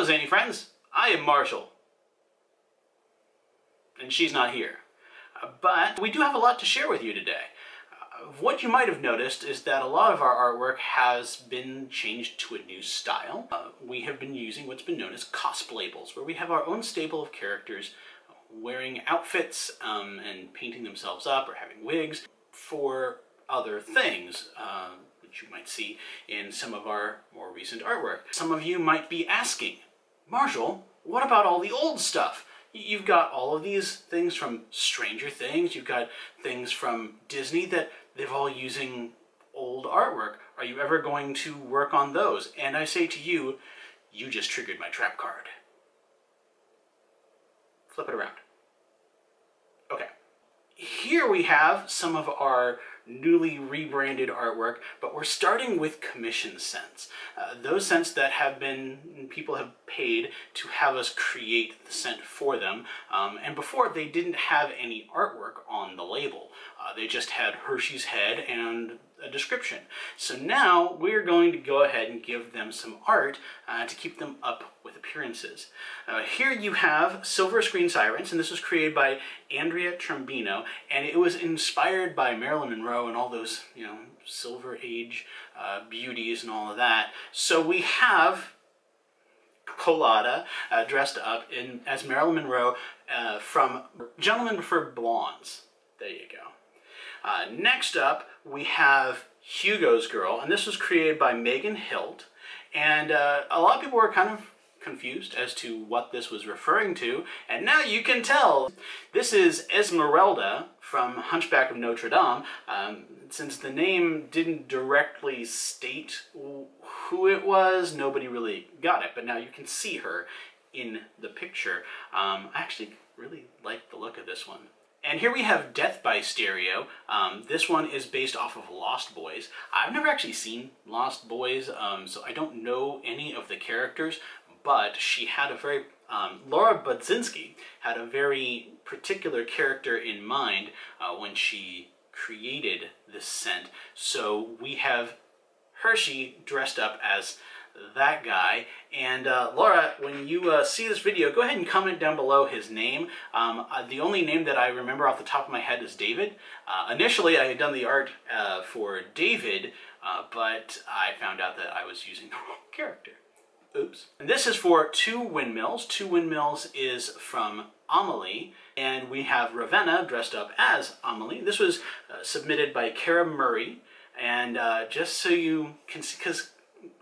Hello, Zainey friends. I am Marshall. And she's not here. Uh, but we do have a lot to share with you today. Uh, what you might have noticed is that a lot of our artwork has been changed to a new style. Uh, we have been using what's been known as cosplayables, where we have our own stable of characters wearing outfits um, and painting themselves up or having wigs for other things. Uh, which you might see in some of our more recent artwork. Some of you might be asking, Marshall, what about all the old stuff? You've got all of these things from Stranger Things, you've got things from Disney that they're all using old artwork. Are you ever going to work on those? And I say to you, you just triggered my trap card. Flip it around. Okay. Here we have some of our newly rebranded artwork, but we're starting with commission scents. Uh, those scents that have been, people have paid to have us create the scent for them. Um, and before, they didn't have any artwork on the label. Uh, they just had Hershey's head and a description. So now we're going to go ahead and give them some art uh, to keep them up with appearances. Uh, here you have Silver Screen Sirens, and this was created by Andrea Trombino, and it was inspired by Marilyn Monroe and all those, you know, Silver Age uh, beauties and all of that. So we have Colada uh, dressed up in as Marilyn Monroe uh, from Gentlemen Prefer Blondes. There you go. Uh, next up, we have Hugo's Girl, and this was created by Megan Hilt. And uh, a lot of people were kind of confused as to what this was referring to, and now you can tell. This is Esmeralda from Hunchback of Notre Dame. Um, since the name didn't directly state who it was, nobody really got it, but now you can see her in the picture. Um, I actually really like the look of this one. And here we have Death by Stereo. Um, this one is based off of Lost Boys. I've never actually seen Lost Boys, um, so I don't know any of the characters, but she had a very, um, Laura Budzinski had a very particular character in mind uh, when she created this scent. So we have Hershey dressed up as that guy. And uh, Laura, when you uh, see this video, go ahead and comment down below his name. Um, uh, the only name that I remember off the top of my head is David. Uh, initially, I had done the art uh, for David, uh, but I found out that I was using the wrong character. Oops. And this is for Two Windmills. Two Windmills is from Amelie, and we have Ravenna dressed up as Amelie. This was uh, submitted by Kara Murray, and uh, just so you can see, because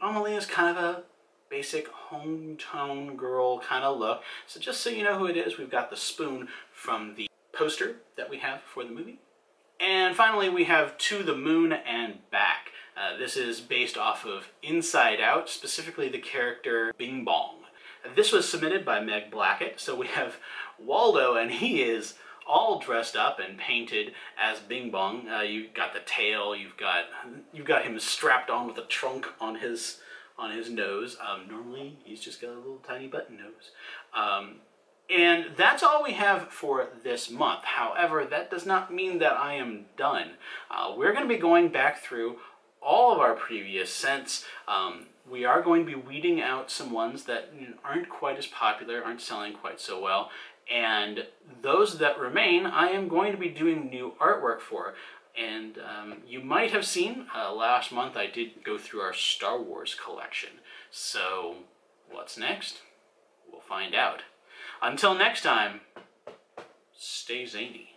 Amelie is kind of a basic hometown girl kind of look. So just so you know who it is, we've got the spoon from the poster that we have for the movie. And finally, we have To the Moon and Back. Uh, this is based off of Inside Out, specifically the character Bing Bong. This was submitted by Meg Blackett, so we have Waldo, and he is all dressed up and painted as Bing Bong. Uh, you've got the tail, you've got you've got him strapped on with a trunk on his on his nose. Um, normally, he's just got a little tiny button nose. Um, and that's all we have for this month. However, that does not mean that I am done. Uh, we're going to be going back through all of our previous scents. Um, we are going to be weeding out some ones that aren't quite as popular, aren't selling quite so well, and those that remain, I am going to be doing new artwork for. And um, you might have seen, uh, last month I did go through our Star Wars collection. So, what's next? We'll find out. Until next time, stay zany.